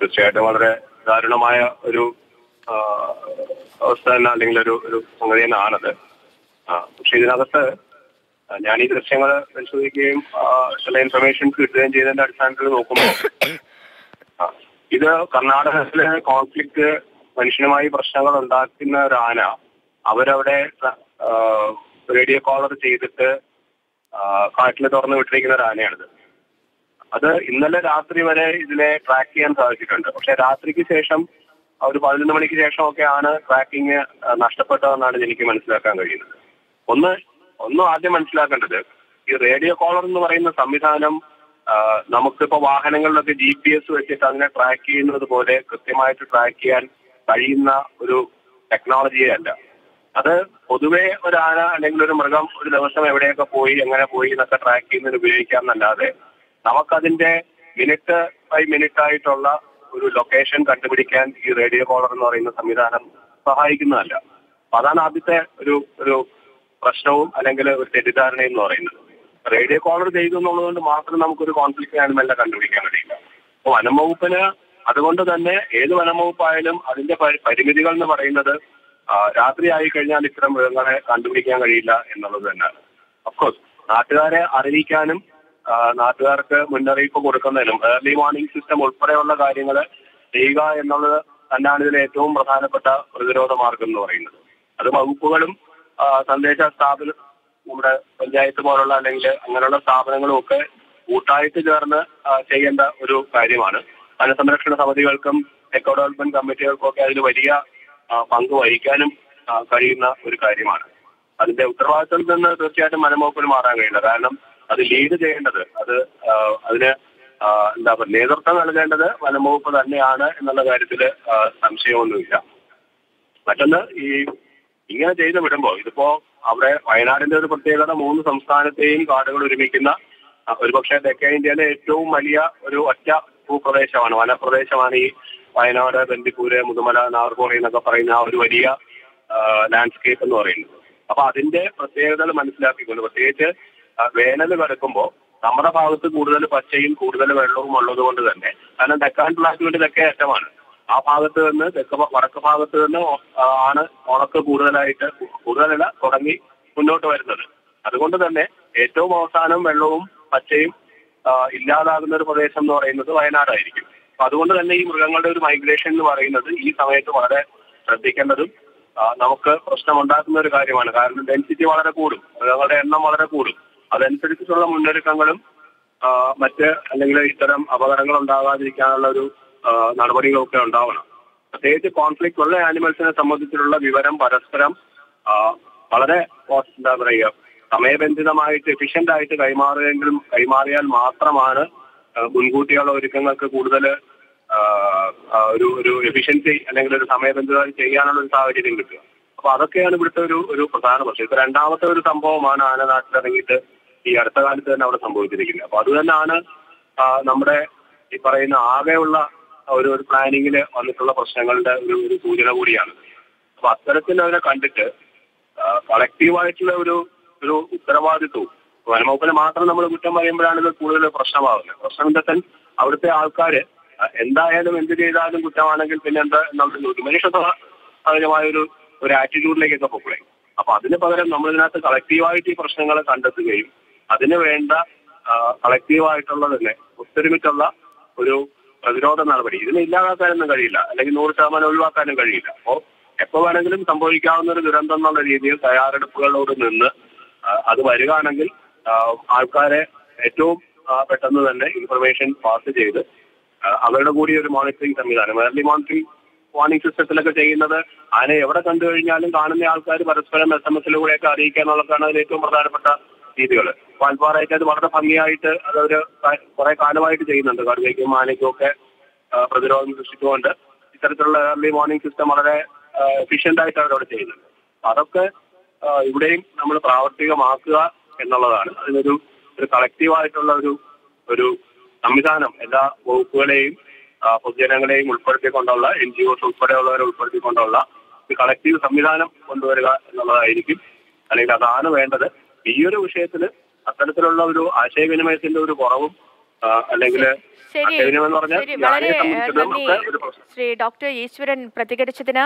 തീർച്ചയായിട്ടും വളരെ ദാരുണമായ ഒരു അവസ്ഥ തന്നെ അല്ലെങ്കിൽ ഒരു ഒരു സംഗതി തന്നെയാണത്. പക്ഷെ ഇതിനകത്ത് ഞാൻ ഈ ദൃശ്യങ്ങൾ പരിശോധിക്കുകയും ചില ഇൻഫർമേഷൻ കിട്ടുകയും ചെയ്തതിന്റെ അടിസ്ഥാനത്തിൽ നോക്കുമ്പോൾ ഇത് കർണാടകത്തിലെ കോൺഫ്ലിക്ട് മനുഷ്യനുമായി പ്രശ്നങ്ങൾ ഉണ്ടാക്കുന്ന ഒരു അവരവിടെ റേഡിയോ കോളർ ചെയ്തിട്ട് കാട്ടിൽ തുറന്നു വിട്ടിരിക്കുന്ന ഒരു ആനയാണിത്. അത് ഇന്നലെ രാത്രി വരെ ഇതിനെ ട്രാക്ക് ചെയ്യാൻ സാധിച്ചിട്ടുണ്ട്. പക്ഷെ രാത്രിക്ക് ശേഷം ഒരു പതിനൊന്ന് മണിക്ക് ശേഷമൊക്കെയാണ് ട്രാക്കിംഗ് നഷ്ടപ്പെട്ടതെന്നാണ് എനിക്ക് മനസ്സിലാക്കാൻ കഴിയുന്നത്. ഒന്ന് ഒന്ന് ആദ്യം മനസ്സിലാക്കേണ്ടത് ഈ റേഡിയോ കോളർ എന്ന് പറയുന്ന സംവിധാനം നമുക്കിപ്പോ വാഹനങ്ങളിലൊക്കെ ജി പി എസ് വെച്ചിട്ട് അതിനെ ട്രാക്ക് ചെയ്യുന്നത് പോലെ കൃത്യമായിട്ട് ട്രാക്ക് ചെയ്യാൻ കഴിയുന്ന ഒരു ടെക്നോളജിയേ അല്ല. അത് പൊതുവെ ഒരു ആന അല്ലെങ്കിൽ ഒരു മൃഗം ഒരു ദിവസം എവിടെയൊക്കെ പോയി എങ്ങനെ പോയി എന്നൊക്കെ ട്രാക്ക് ചെയ്യുന്നതിന് ഉപയോഗിക്കാമെന്നല്ലാതെ നമുക്കതിന്റെ മിനിറ്റ് ബൈ മിനിറ്റ് ആയിട്ടുള്ള ഒരു ലൊക്കേഷൻ കണ്ടുപിടിക്കാൻ ഈ റേഡിയോ കോളർ എന്ന് പറയുന്ന സംവിധാനം സഹായിക്കുന്നതല്ല. അതാണ് ആദ്യത്തെ ഒരു ഒരു പ്രശ്നവും അല്ലെങ്കിൽ ഒരു തെറ്റിദ്ധാരണയും എന്ന് പറയുന്നത്. റേഡിയോ കോളർ ചെയ്തു എന്നുള്ളതുകൊണ്ട് മാത്രം നമുക്കൊരു കോൺഫ്ലിക്റ്റ് ആനിമലിനെ കണ്ടുപിടിക്കാൻ കഴിയില്ല. അപ്പൊ വനം വകുപ്പിന് അതുകൊണ്ട് തന്നെ ഏത് വനം വകുപ്പായാലും അതിന്റെ പരിമിതികൾ എന്ന് പറയുന്നത് രാത്രി ആയി കഴിഞ്ഞാൽ ഇത്തരം മൃഗങ്ങളെ കണ്ടുപിടിക്കാൻ കഴിയില്ല എന്നുള്ളത് തന്നെയാണ്. അഫ്കോഴ്സ് നാട്ടുകാരെ അറിയിക്കാനും നാട്ടുകാർക്ക് മുന്നറിയിപ്പ് കൊടുക്കുന്നതിനും ഏർലി വാർണിംഗ് സിസ്റ്റം ഉൾപ്പെടെയുള്ള കാര്യങ്ങൾ ചെയ്യുക എന്നുള്ളത് തന്നെയാണ് ഇതിലെ ഏറ്റവും പ്രധാനപ്പെട്ട പ്രതിരോധ മാർഗം എന്ന് പറയുന്നത്. അത് വകുപ്പുകളും സന്ദേശ സ്ഥാപന നമ്മുടെ പഞ്ചായത്ത് പോലുള്ള അല്ലെങ്കിൽ അങ്ങനെയുള്ള സ്ഥാപനങ്ങളും ഒക്കെ കൂട്ടായിട്ട് ചേർന്ന് ചെയ്യേണ്ട ഒരു കാര്യമാണ്. വനസംരക്ഷണ സമിതികൾക്കും എക്കോ ഡെവലപ്മെന്റ് കമ്മിറ്റികൾക്കും ഒക്കെ അതിൽ വലിയ പങ്ക് വഹിക്കാനും കഴിയുന്ന ഒരു കാര്യമാണ്. അതിന്റെ ഉത്തരവാദിത്തത്തിൽ നിന്ന് തീർച്ചയായിട്ടും വനംവകുപ്പിന് മാറാൻ കഴിയില്ല. കാരണം അത് ലീഡ് ചെയ്യേണ്ടത്. അത് അതിന് എന്താ പറയുക നേതൃത്വം നൽകേണ്ടത് വനംവകുപ്പ് തന്നെയാണ് എന്നുള്ള കാര്യത്തിൽ സംശയമൊന്നുമില്ല. മറ്റൊന്ന് ഈ ഇങ്ങനെ ചെയ്ത് വിടുമ്പോൾ ഇതിപ്പോ അവിടെ വയനാടിന്റെ ഒരു പ്രത്യേകത മൂന്ന് സംസ്ഥാനത്തെയും കാടുകൾ ഒരുമിക്കുന്ന ഒരുപക്ഷെ തെക്കേ ഇന്ത്യയിലെ ഏറ്റവും വലിയ ഒരു ഒറ്റ ഭൂപ്രദേശമാണ് വനപ്രദേശമാണ് ഈ വയനാട് ബന്ദിപ്പൂര് മുതുമല നാർക്കോളി എന്നൊക്കെ പറയുന്ന ആ ഒരു വലിയ ലാൻഡ്സ്കേപ്പ് എന്ന് പറയുന്നത്. അപ്പൊ അതിന്റെ പ്രത്യേകതകൾ മനസ്സിലാക്കിക്കൊണ്ട് പ്രത്യേകിച്ച് വേനൽ കിടക്കുമ്പോൾ നമ്മുടെ ഭാഗത്ത് കൂടുതൽ പച്ചയും കൂടുതൽ വെള്ളവും ഉള്ളത് കൊണ്ട് തന്നെ കാരണം തെക്കാൻ പ്ലാറ്റുവിന്റെ തെക്കേ അറ്റമാണ് ആ ഭാഗത്ത് നിന്ന് തെക്ക് വടക്ക് ഭാഗത്ത് നിന്ന് ആണ് ഉണക്ക് കൂടുതലായിട്ട് കൂടുതലല്ല തുടങ്ങി മുന്നോട്ട് വരുന്നത്. അതുകൊണ്ട് തന്നെ ഏറ്റവും അവസാനം വെള്ളവും പച്ചയും ഇല്ലാതാകുന്ന ഒരു പ്രദേശം എന്ന് പറയുന്നത് വയനാടായിരിക്കും. അപ്പൊ അതുകൊണ്ട് തന്നെ ഈ മൃഗങ്ങളുടെ ഒരു മൈഗ്രേഷൻ എന്ന് പറയുന്നത് ഈ സമയത്ത് വളരെ ശ്രദ്ധിക്കേണ്ടതും നമുക്ക് പ്രശ്നമുണ്ടാക്കുന്ന ഒരു കാര്യമാണ്. കാരണം ഡെൻസിറ്റി വളരെ കൂടും മൃഗങ്ങളുടെ എണ്ണം വളരെ കൂടും. അതനുസരിച്ചിട്ടുള്ള മുന്നൊരുക്കങ്ങളും മറ്റ് അല്ലെങ്കിൽ ഇത്തരം അപകടങ്ങൾ ഉണ്ടാകാതിരിക്കാനുള്ള ഒരു നടപടികളൊക്കെ ഉണ്ടാവണം. പ്രത്യേകിച്ച് കോൺഫ്ലിക്ട് ഉള്ള ആനിമൽസിനെ സംബന്ധിച്ചിട്ടുള്ള വിവരം പരസ്പരം വളരെ എന്താ പറയുക സമയബന്ധിതമായിട്ട് എഫിഷ്യന്റ് ആയിട്ട് കൈമാറുകയെങ്കിലും കൈമാറിയാൽ മാത്രമാണ് മുൻകൂട്ടിയുള്ള ഒരുക്കങ്ങൾക്ക് കൂടുതൽ ഒരു ഒരു എഫിഷ്യൻസി അല്ലെങ്കിൽ ഒരു സമയബന്ധിത ചെയ്യാനുള്ള ഒരു സാഹചര്യം കിട്ടുക. അപ്പൊ അതൊക്കെയാണ് ഇവിടുത്തെ ഒരു ഒരു പ്രധാന പ്രശ്നം. ഇപ്പൊ രണ്ടാമത്തെ ഒരു സംഭവമാണ് ആന നാട്ടിലിറങ്ങിയിട്ട് ഈ അടുത്ത കാലത്ത് തന്നെ അവിടെ സംഭവിച്ചിരിക്കുന്നത്. അപ്പൊ അത് തന്നെയാണ് നമ്മുടെ ഈ പറയുന്ന ആകെയുള്ള ഒരു ഒരു പ്ലാനിങ്ങിൽ വന്നിട്ടുള്ള പ്രശ്നങ്ങളുടെ ഒരു ഒരു സൂചന കൂടിയാണ്. അപ്പൊ അത്തരത്തിൽ അവരെ കണ്ടിട്ട് കളക്റ്റീവായിട്ടുള്ള ഒരു ഒരു ഉത്തരവാദിത്വവും വനംവകുപ്പിനെ മാത്രം നമ്മൾ കുറ്റം പറയുമ്പോഴാണ് ഇത് കൂടുതൽ പ്രശ്നമാകുന്നത് പ്രശ്നം എന്താ അവിടുത്തെ ആൾക്കാര് എന്തായാലും എന്ത് ചെയ്താലും കുറ്റമാണെങ്കിൽ പിന്നെ എന്താ എന്നുള്ളത് ചോദിക്കും. മനുഷ്യ സഹജമായ ഒരു ഒരു ആറ്റിറ്റ്യൂഡിലേക്കൊക്കെ പോകളെ അപ്പൊ അതിന് പകരം നമ്മൾ ഇതിനകത്ത് കളക്റ്റീവായിട്ട് ഈ പ്രശ്നങ്ങളെ കണ്ടെത്തുകയും അതിന് വേണ്ട കളക്റ്റീവായിട്ടുള്ള തന്നെ ഒത്തൊരുമിച്ചുള്ള ഒരു പ്രതിരോധ നടപടി. ഇതിനെ ഇല്ലാതാക്കാനൊന്നും കഴിയില്ല. അല്ലെങ്കിൽ നൂറ് ശതമാനം ഒഴിവാക്കാനും കഴിയില്ല. അപ്പോ എപ്പോ വേണമെങ്കിലും സംഭവിക്കാവുന്ന ഒരു ദുരന്തം എന്നുള്ള രീതിയിൽ തയ്യാറെടുപ്പുകളോട് നിന്ന് അത് വരികയാണെങ്കിൽ ആൾക്കാരെ ഏറ്റവും പെട്ടെന്ന് തന്നെ ഇൻഫർമേഷൻ പാസ് ചെയ്ത് അവരുടെ കൂടി ഒരു മോണിറ്ററിംഗ് സംവിധാനം ഏർലി മോണിറ്ററിംഗ് വാർണിംഗ് സിസ്റ്റത്തിലൊക്കെ ചെയ്യുന്നത് ആനെ എവിടെ കണ്ടു കഴിഞ്ഞാലും കാണുന്ന ആൾക്കാർ പരസ്പരം എസ് എം എസിലൂടെയൊക്കെ അറിയിക്കുക എന്നുള്ളതാണ് അതിൽ ഏറ്റവും പ്രധാനപ്പെട്ട രീതികൾ. വാൽപ്പാറയൊക്കെ അത് വളരെ ഭംഗിയായിട്ട് അതൊരു കുറെ കാലമായിട്ട് ചെയ്യുന്നുണ്ട്. കടുവയ്ക്കും ആനയ്ക്കും ഒക്കെ പ്രതിരോധം സൃഷ്ടിച്ചുകൊണ്ട് ഇത്തരത്തിലുള്ള ഏർലി മോർണിംഗ് സിസ്റ്റം വളരെ എഫിഷ്യന്റ് ആയിട്ട് അവരവിടെ ചെയ്യുന്നുണ്ട്. അതൊക്കെ ഇവിടെയും നമ്മൾ പ്രാവർത്തികമാക്കുക എന്നുള്ളതാണ്. അതിനൊരു ഒരു കളക്റ്റീവായിട്ടുള്ള ഒരു ഒരു സംവിധാനം എല്ലാ വകുപ്പുകളെയും പൊതുജനങ്ങളെയും ഉൾപ്പെടുത്തിക്കൊണ്ടുള്ള എൻ ജി ഒസ് ഉൾപ്പെടെയുള്ളവരെ ഉൾപ്പെടുത്തിക്കൊണ്ടുള്ള ഒരു കളക്റ്റീവ് സംവിധാനം കൊണ്ടുവരിക എന്നുള്ളതായിരിക്കും. അല്ലെങ്കിൽ അതാണ് വേണ്ടത്. ഈ ഒരു വിഷയത്തിൽ അത്തരത്തിലുള്ള ഒരു ആശയവിനിമയത്തിന്റെ ഒരു കുറവും അല്ലെങ്കിൽ ശരി വളരെ നന്ദി. ശ്രീ ഡോക്ടർ ഈശ്വരൻ പ്രതികരിച്ചതിന്